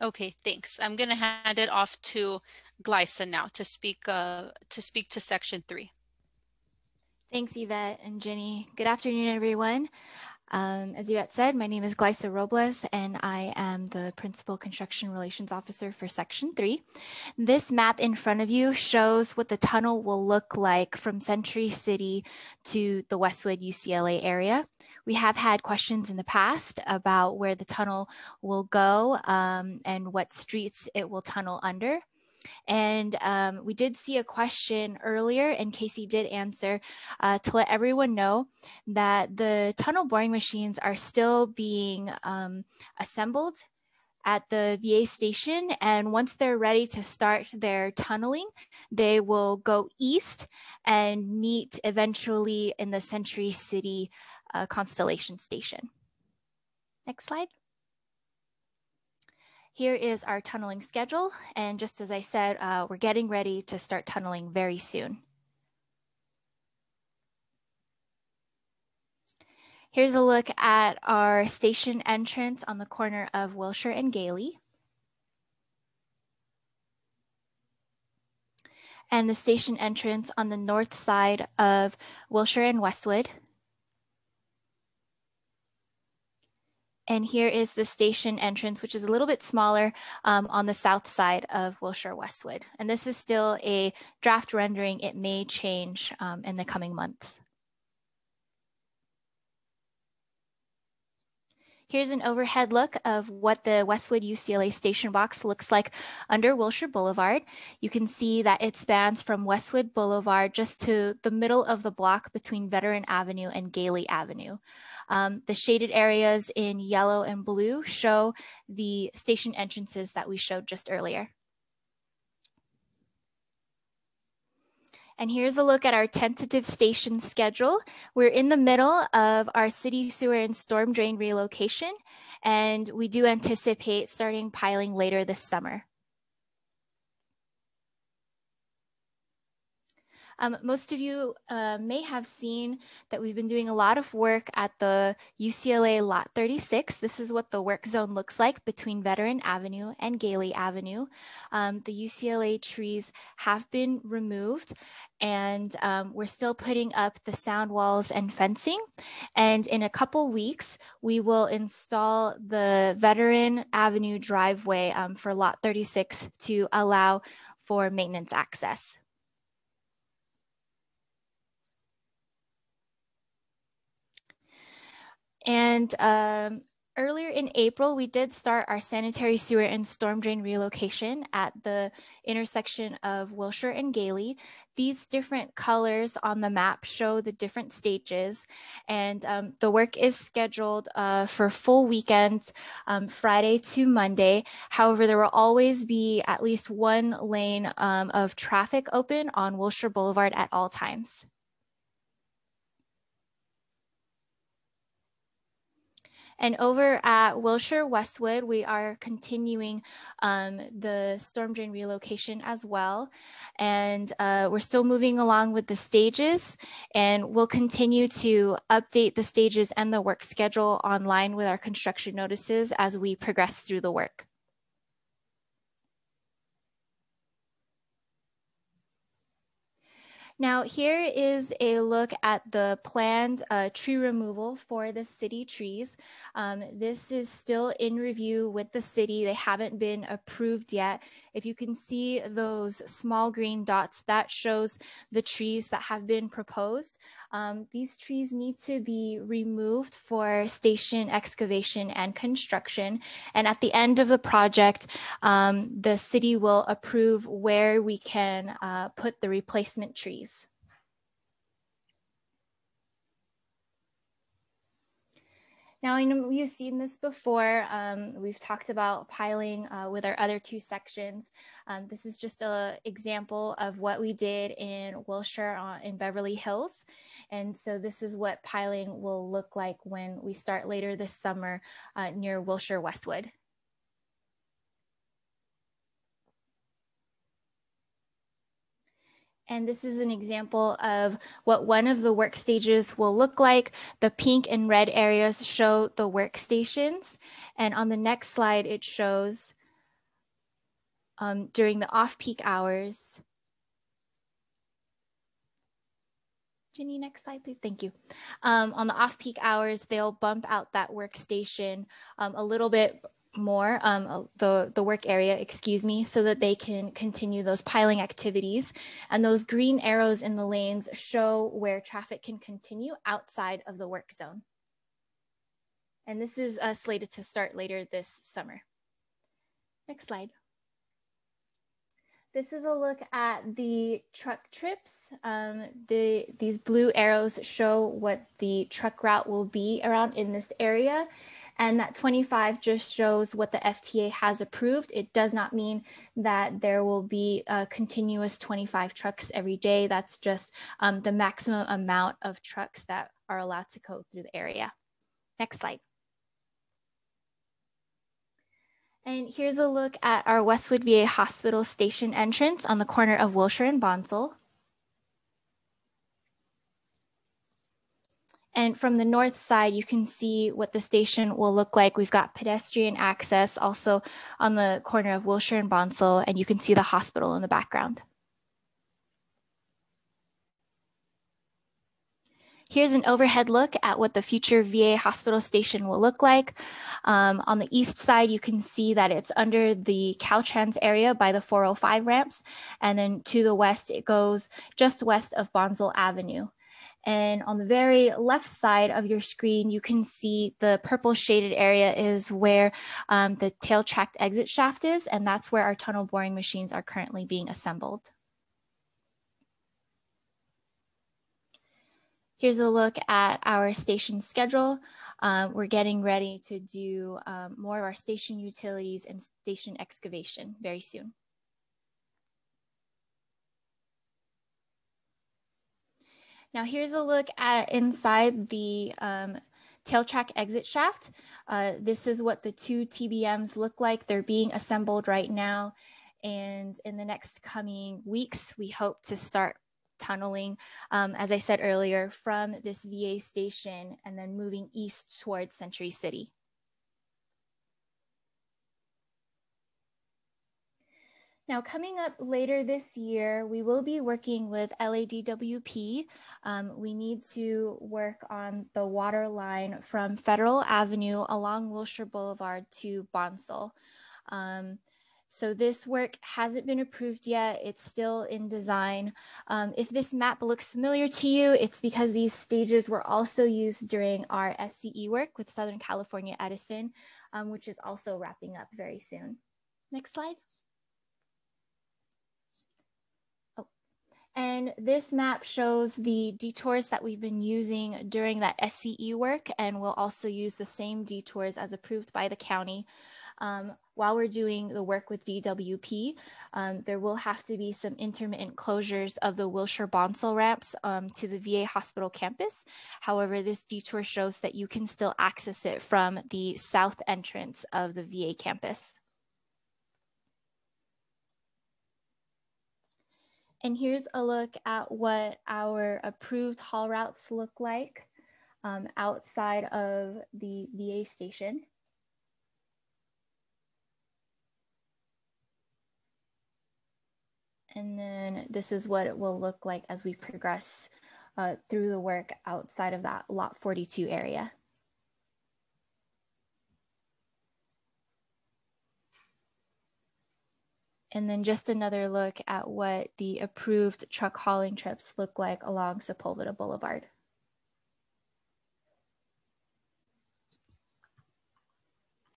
Okay, thanks. I'm going to hand it off to Glyza now to speak uh, to speak to section three. Thanks, Yvette and Jenny. Good afternoon, everyone. Um, as Yvette said, my name is Glyza Robles, and I am the Principal Construction Relations Officer for Section 3. This map in front of you shows what the tunnel will look like from Century City to the Westwood UCLA area. We have had questions in the past about where the tunnel will go um, and what streets it will tunnel under. And um, we did see a question earlier, and Casey did answer uh, to let everyone know that the tunnel boring machines are still being um, assembled at the VA station. And once they're ready to start their tunneling, they will go east and meet eventually in the Century City uh, Constellation Station. Next slide. Here is our tunneling schedule. And just as I said, uh, we're getting ready to start tunneling very soon. Here's a look at our station entrance on the corner of Wilshire and Gayley. And the station entrance on the north side of Wilshire and Westwood. And here is the station entrance, which is a little bit smaller um, on the south side of Wilshire Westwood. And this is still a draft rendering. It may change um, in the coming months. Here's an overhead look of what the Westwood UCLA station box looks like under Wilshire Boulevard. You can see that it spans from Westwood Boulevard just to the middle of the block between Veteran Avenue and Gayley Avenue. Um, the shaded areas in yellow and blue show the station entrances that we showed just earlier. And here's a look at our tentative station schedule. We're in the middle of our city sewer and storm drain relocation, and we do anticipate starting piling later this summer. Um, most of you uh, may have seen that we've been doing a lot of work at the UCLA Lot 36. This is what the work zone looks like between Veteran Avenue and Gayley Avenue. Um, the UCLA trees have been removed and um, we're still putting up the sound walls and fencing. And in a couple weeks, we will install the Veteran Avenue driveway um, for Lot 36 to allow for maintenance access. And um, earlier in April, we did start our sanitary sewer and storm drain relocation at the intersection of Wilshire and Gayley. These different colors on the map show the different stages, and um, the work is scheduled uh, for full weekends, um, Friday to Monday. However, there will always be at least one lane um, of traffic open on Wilshire Boulevard at all times. And over at Wilshire Westwood, we are continuing um, the storm drain relocation as well. And uh, we're still moving along with the stages and we'll continue to update the stages and the work schedule online with our construction notices as we progress through the work. Now here is a look at the planned uh, tree removal for the city trees. Um, this is still in review with the city. They haven't been approved yet. If you can see those small green dots, that shows the trees that have been proposed. Um, these trees need to be removed for station excavation and construction. And at the end of the project, um, the city will approve where we can uh, put the replacement trees. Now, I know you've seen this before. Um, we've talked about piling uh, with our other two sections. Um, this is just an example of what we did in Wilshire uh, in Beverly Hills. And so this is what piling will look like when we start later this summer uh, near Wilshire Westwood. And this is an example of what one of the work stages will look like. The pink and red areas show the workstations. And on the next slide, it shows um, during the off-peak hours. Ginny, next slide, please. Thank you. Um, on the off-peak hours, they'll bump out that workstation um, a little bit more, um, uh, the, the work area, excuse me, so that they can continue those piling activities. And those green arrows in the lanes show where traffic can continue outside of the work zone. And this is uh, slated to start later this summer. Next slide. This is a look at the truck trips. Um, the, these blue arrows show what the truck route will be around in this area. And that 25 just shows what the FTA has approved. It does not mean that there will be a continuous 25 trucks every day. That's just um, the maximum amount of trucks that are allowed to go through the area. Next slide. And here's a look at our Westwood VA Hospital station entrance on the corner of Wilshire and Bonsall. And from the north side, you can see what the station will look like. We've got pedestrian access also on the corner of Wilshire and Bonsall, and you can see the hospital in the background. Here's an overhead look at what the future VA hospital station will look like. Um, on the east side, you can see that it's under the Caltrans area by the 405 ramps. And then to the west, it goes just west of Bonsall Avenue. And on the very left side of your screen, you can see the purple shaded area is where um, the tail tracked exit shaft is, and that's where our tunnel boring machines are currently being assembled. Here's a look at our station schedule. Um, we're getting ready to do um, more of our station utilities and station excavation very soon. Now here's a look at inside the um, tail track exit shaft. Uh, this is what the two TBMs look like. They're being assembled right now. And in the next coming weeks, we hope to start tunneling, um, as I said earlier, from this VA station and then moving east towards Century City. Now, coming up later this year, we will be working with LADWP. Um, we need to work on the water line from Federal Avenue along Wilshire Boulevard to Bonsall. Um, so this work hasn't been approved yet. It's still in design. Um, if this map looks familiar to you, it's because these stages were also used during our SCE work with Southern California Edison, um, which is also wrapping up very soon. Next slide. And this map shows the detours that we've been using during that SCE work, and we'll also use the same detours as approved by the county. Um, while we're doing the work with DWP, um, there will have to be some intermittent closures of the Wilshire Bonsall ramps um, to the VA hospital campus. However, this detour shows that you can still access it from the south entrance of the VA campus. And here's a look at what our approved haul routes look like um, outside of the VA station. And then this is what it will look like as we progress uh, through the work outside of that lot 42 area. And then just another look at what the approved truck hauling trips look like along Sepulveda Boulevard.